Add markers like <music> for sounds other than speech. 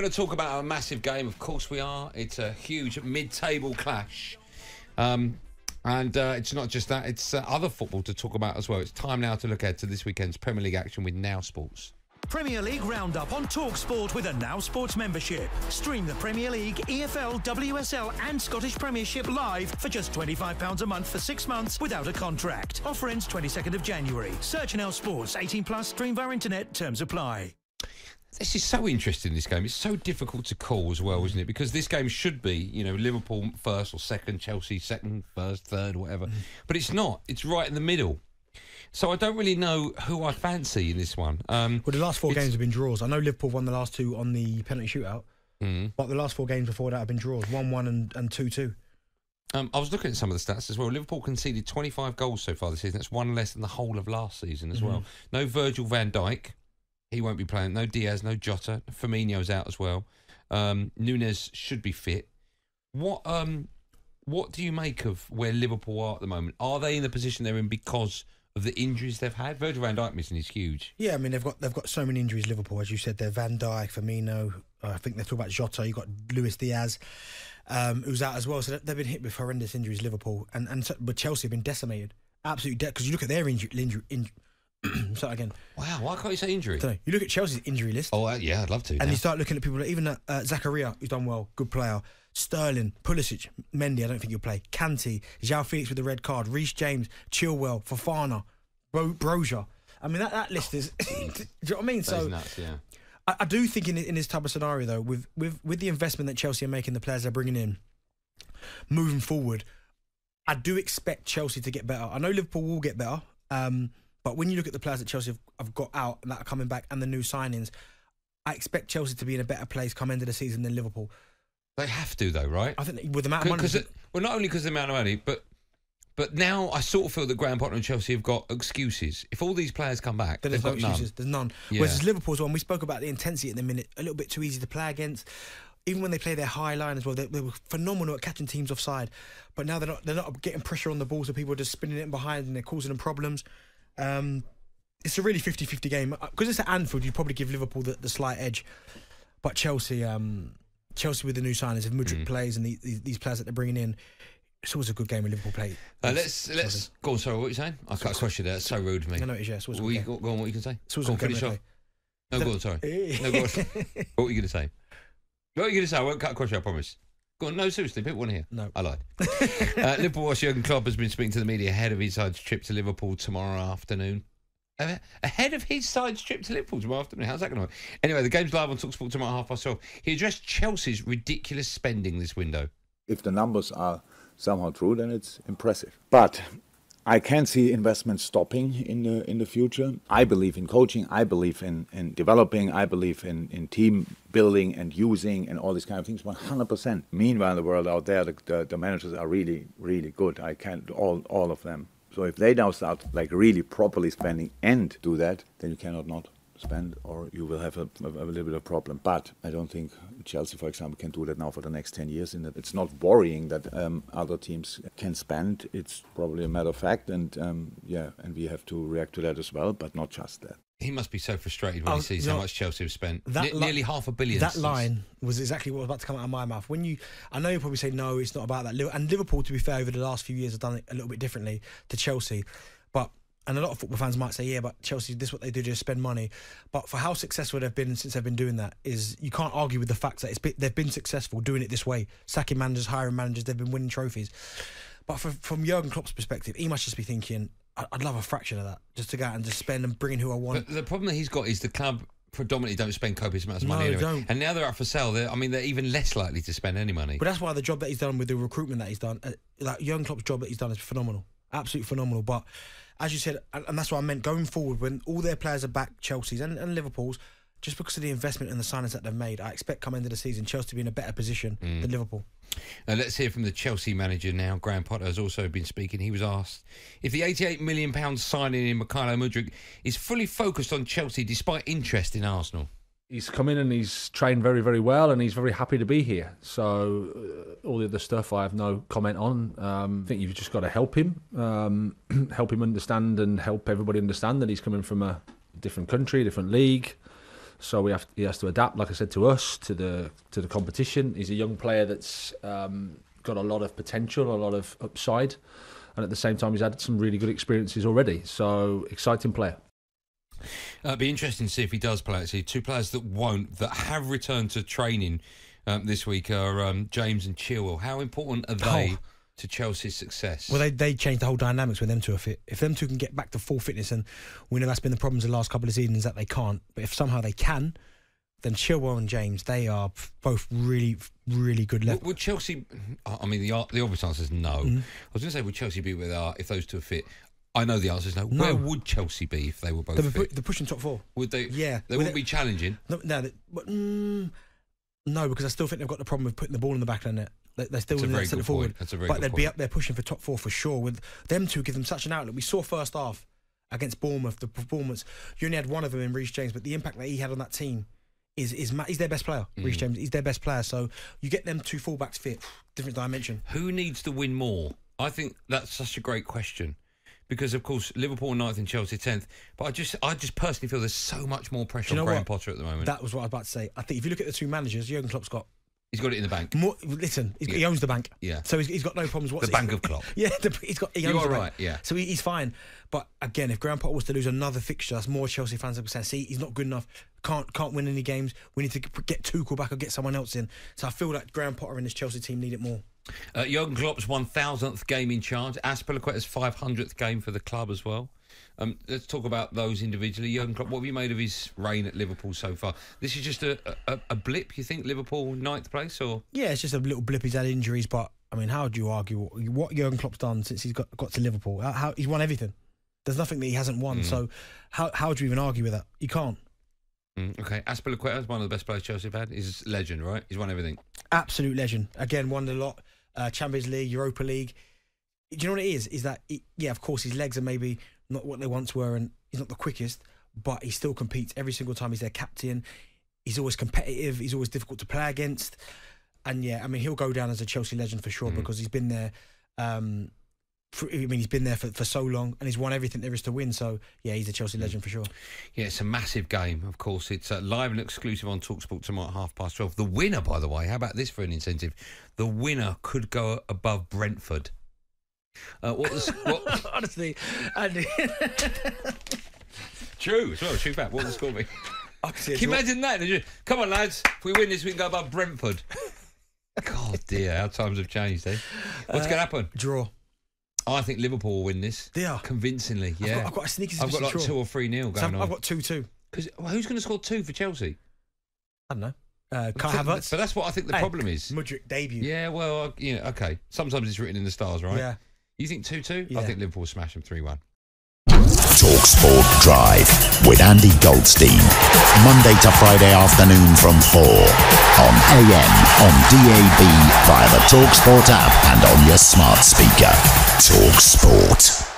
going to talk about a massive game. Of course, we are. It's a huge mid-table clash. Um, and uh, it's not just that, it's uh, other football to talk about as well. It's time now to look ahead to this weekend's Premier League action with Now Sports. Premier League Roundup on Talksport with a Now Sports membership. Stream the Premier League, EFL, WSL, and Scottish Premiership live for just £25 a month for six months without a contract. Offer ends 22nd of January. Search Now Sports, 18 plus, stream via internet, terms apply. This is so interesting. This game. It's so difficult to call as well, isn't it? Because this game should be, you know, Liverpool first or second, Chelsea second, first, third, whatever. Mm. But it's not. It's right in the middle. So I don't really know who I fancy in this one. Um, Well, the last four games have been draws. I know Liverpool won the last two on the penalty shootout, Mm. but the last four games before that have been draws: one-one and and two-two. Um, I was looking at some of the stats as well. Liverpool conceded 25 goals so far this season. That's one less than the whole of last season as well. No Virgil van Dijk. He won't be playing. No Diaz, no Jota. Firmino's out as well. Um, Nunez should be fit. What um, what do you make of where Liverpool are at the moment? Are they in the position they're in because of the injuries they've had? Virgil van Dijk missing is huge. Yeah, I mean they've got they've got so many injuries. Liverpool, as you said, they're Van Dijk, Firmino. Uh, I think they're talking about Jota. You have got Luis Diaz, um, who's out as well. So they- they've been hit with horrendous injuries. Liverpool and and but Chelsea have been decimated, absolutely dead. Because you look at their injury, injury, injury <clears throat> so again, Wow, why can't you say injury? don't know. You look at Chelsea's injury list, Oh, uh, yeah, I'd love to. and you start looking at people. Like, even uh, uh, Zakaria, who's done well, good player. Sterling, Pulisic, Mendy. I don't think you'll play. Kante, Joao Felix with the red card. Reece James, Chilwell, Fofana, Bro- Brozier. I mean that, that list is. <laughs> do you know what I mean? That So nuts, yeah. I, I do think in in this type of scenario though, with with with the investment that Chelsea are making, the players they're bringing in, moving forward, I do expect Chelsea to get better. I know Liverpool will get better, um, but when you look at the players that Chelsea have, have got out and that are coming back and the new signings, I expect Chelsea to be in a better place come end of the season than Liverpool. They have to, though, right? I think with the amount of money, Because well, not only because of the amount of money, but but now I sort of feel that Graham Potter and Chelsea have got excuses. If all these players come back, Then there's no got none. excuses. There's none. Yeah. Whereas Liverpool's one, we spoke about the intensity at the minute, a little bit too easy to play against. Even when they play their high line as well, they, they were phenomenal at catching teams offside. But now they're not they're not getting pressure on the ball, so people are just spinning it in behind and they're causing them problems. Um, it's a really 50-50 game because it's at Anfield. you'd probably give Liverpool the, the slight edge, but Chelsea, um, Chelsea with the new signings, if Mm. Plays and the, these, these players that they're bringing in, it's always a good game when Liverpool play. Uh, let's let's go on. Sorry, what were you saying? I cut across you there. It's so rude of me. I know it is, yeah, it's always a you go, go on. What you can say? It's always go a on, finish off. No, go on. Sorry. <laughs> No, go on. what were you going to say? What were you going to say? I won't cut across you. I promise. Go on. No, seriously. People want to hear. No. I lied. <laughs> uh, Liverpool boss Jurgen Klopp has been speaking to the media ahead of his side's trip to Liverpool tomorrow afternoon. Uh, Ahead of his side's trip to Liverpool tomorrow afternoon. How's that going to work? Anyway, the game's live on Talksport tomorrow half past twelve. He addressed Chelsea's ridiculous spending this window. if the numbers are somehow true, then it's impressive. But I can't see investment stopping in the in the future. I believe in coaching. I believe in, in developing. I believe in, in team building and using and all these kind of things. One hundred percent. Meanwhile, the world out there, the, the, the managers are really really good. I can't all all of them. So if they now start like really properly spending and do that, then you cannot not spend or you will have a, a, a little bit of problem. But I don't think Chelsea, for example, can do that now for the next 10 years. In that it's not worrying that um, other teams can spend. It's probably a matter of fact, and um, yeah, and we have to react to that as well, but not just that. He must be so frustrated when Oh, he sees you how much Chelsea have spent. that Ne- li- nearly half a billion. That since- line was exactly what was about to come out of my mouth. When you, I know you probably say no, it's not about that. And Liverpool, to be fair, over the last few years have done it a little bit differently to Chelsea, but. And a lot of football fans might say, yeah, but Chelsea, this is what they do, just spend money. But for how successful they've been since they've been doing that, is you can't argue with the fact that it's been, they've been successful doing it this way, sacking managers, hiring managers, they've been winning trophies. But for, from Jurgen Klopp's perspective, he must just be thinking, "I- I'd love a fraction of that, just to go out and just spend and bring in who I want. But the problem that he's got is the club predominantly don't spend copious amounts of money No, anyway. don't. And now they're up for sale. They're, I mean, they're even less likely to spend any money. But that's why the job that he's done with the recruitment that he's done, uh, like Jurgen Klopp's job that he's done is phenomenal, absolutely phenomenal. But as you said, and, that's what I meant going forward when all their players are back, Chelsea's and, and Liverpool's, just because of the investment and the signings that they've made, I expect come end of the season Chelsea to be in a better position Mm. than Liverpool. Now, let's hear from the Chelsea manager now. Graham Potter has also been speaking. He was asked if the £88 million signing in Mykhailo Mudryk is fully focused on Chelsea despite interest in Arsenal. He's come in and he's trained very, very well, and he's very happy to be here. So, uh, all the other stuff I have no comment on. Um, I think you've just got to help him, um, <clears throat> help him understand, and help everybody understand that he's coming from a different country, different league, So we have he has to adapt, like I said, to us, to the to the competition. He's a young player that's um, got a lot of potential, a lot of upside, and at the same time, he's had some really good experiences already. So exciting player. Uh, it'd be interesting to see if he does play. Actually, two players that won't, that have returned to training um, this week are um, James and Chilwell. How important are they Oh. to Chelsea's success? Well, they they changed the whole dynamics when them two are fit. If them two can get back to full fitness, and we know that's been the problems the last couple of seasons that they can't. But if somehow they can, then Chilwell and James they are both really really good level. would Chelsea? I mean, the the obvious answer is no. Mm-hmm. I was going to say, would Chelsea be they if those two are fit? I know the answer is no. No. Where would Chelsea be if they were both They're, pu- fit? they're pushing top four. Would they? Yeah, they wouldn't it- be challenging. No, no, they- but, mm, no, because I still think they've got the problem of putting the ball in the back of the net. They, they're still in that centre forward. That's a very but they'd be up there pushing for top four for sure. With them two, give them such an outlet. We saw first half against Bournemouth the performance. You only had one of them in Reece James, but the impact that he had on that team is is he's their best player. Mm. Reece James, he's their best player. So you get them two fullbacks fit, <sighs> different dimension. Who needs to win more? I think that's such a great question. Because of course Liverpool ninth and Chelsea tenth, but I just I just personally feel there's so much more pressure you on know Graham what? Potter at the moment. That was what I was about to say. I think if you look at the two managers, Jurgen Klopp's got He's got it in the bank. more. Listen, he's, he owns the bank. Yeah. So he's, he's got no problems The bank of Klopp. <laughs> Yeah, the, he's got. He You are the bank. right, yeah. So he, he's fine. But again, if Graham Potter was to lose another fixture, that's more Chelsea fans are saying, "See, he's not good enough. Can't can't win any games. We need to get Tuchel back or get someone else in." So I feel like Graham Potter and this Chelsea team need it more. Uh, Jurgen Klopp's 1,000th game in charge. Azpilicueta's 500th game for the club as well. Um, let's talk about those individually. Jurgen Klopp, what have you made of his reign at Liverpool so far? This is just a, a, a blip, you think? Liverpool ninth place, or Yeah, it's just a little blip. He's had injuries, but I mean, how do you argue what, what Jurgen Klopp's done since he's got got to Liverpool? How, how he's won everything. There's nothing that he hasn't Mm. won. So how how do you even argue with that? You can't. Mm, okay? Azpilicueta is one of the best players Chelsea have had. He's a legend, right? He's won everything. absolute legend. Again, won a lot. Uh, Champions League, Europa League. Do you know what it is? Is that he, yeah, of course, his legs are maybe not what they once were, and he's not the quickest, but he still competes every single time he's their captain. He's always competitive. He's always difficult to play against, and yeah, I mean, he'll go down as a Chelsea legend for sure because he's been there. Um, I mean, he's been there for, for so long, and he's won everything there is to win. So yeah, he's a Chelsea legend for sure. Yeah, it's a massive game, of course. It's uh, live and exclusive on Talksport tomorrow at half past 12. The winner, by the way, how about this for an incentive? The winner could go above Brentford. Uh, what was <laughs> what, <laughs> Honestly, and <laughs> true as well? True fact. What was the score be? Can see a Can you imagine that? Come on, lads. If we win this, we can go above Brentford. God dear, how times have changed, eh? What's going to happen? draw. I think Liverpool will win this. They are. Convincingly, I've yeah. got- I've got a sneaky I've got like draw. two or three nil So going I've, on. I've got two two. Because who's going to score two for Chelsea? I don't know. Uh, Kai But- Havertz. But that's what I think the Hey, problem is. Mudryk debut. Yeah, well, uh, you know, okay. Sometimes it's written in the stars, right? Yeah. You think 2 2? I think Liverpool will smash them 3 1. Talk Sport Drive with Andy Goldstein. Monday to Friday afternoon from 4 on AM, on DAB, via the Talk Sport app and on your smart speaker. Talk Sport.